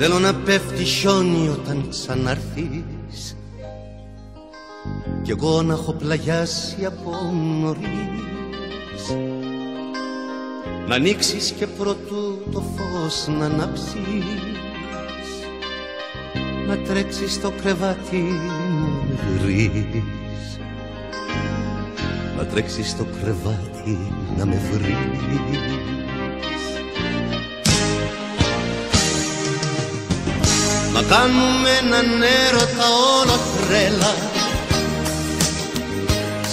Θέλω να πέφτει χιόνι όταν ξαναρθείς. Κι εγώ να έχω πλαγιάσει από νωρίς. Να ανοίξεις και πρωτού το φως να ανάψεις Να τρέξεις στο κρεβάτι να με βρεις. Να τρέξεις στο κρεβάτι να με βρεις κάνουμε έναν έρωτα όλο τρέλα.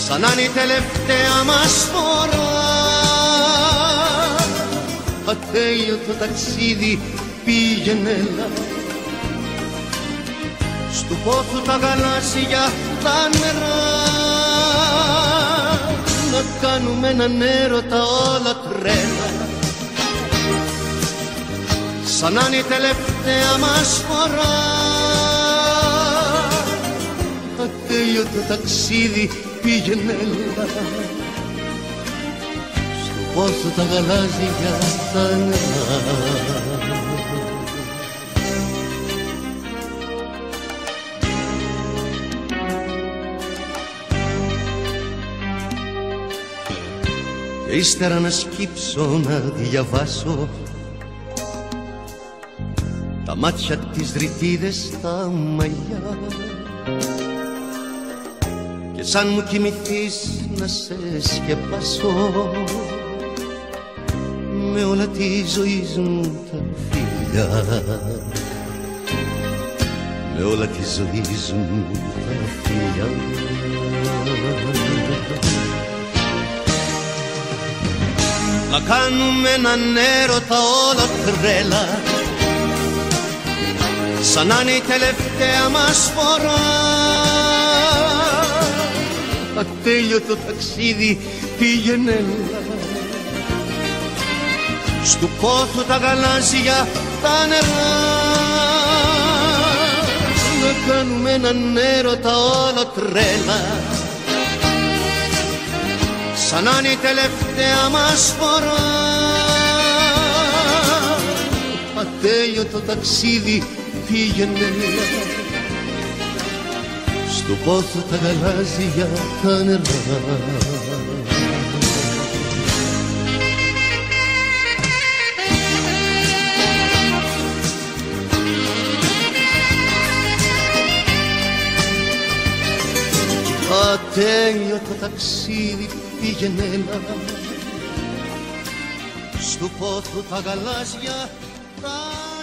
Σαν να είναι η τελευταία μας φορά. Ατέλειο το ταξίδι πήγαινε έλα. Στου πόθου τα γαλάζια τα νερά. Να κάνουμε έναν έρωτα όλα τρέλα σαν να είναι η τελευταία μας φορά. Ατέλειωτο ταξίδι πήγαινε έλα στο πόθο τα γαλάζια τα νερά. Και ύστερα να σκύψω να διαβάσω τα μάτια της ρητίδες στα μαλλιά. Και σαν μου κοιμηθείς να σε σκεπάσω με όλα τη ζωή μου τα φιλιά. Με όλα τη ζωή μου τα φιλιά. Να κάνουμε έναν έρωτα όλα τρέλα σαν να είναι η τελευταία μας φορά. Ατέλειωτο ταξίδι πήγαινε. Έλα στου πόθου τα γαλάζια τα νερά. Να κάνουμε έναν έρωτα όλα τρέλα. Σαν να είναι η τελευταία μας φορά. Ατέλειωτο ταξίδι πήγαινε. Στο πόθο τα γαλάζια τα νερά. Ατέλειωτο ταξίδι πήγαινε στο πόθο τα γαλάζια τα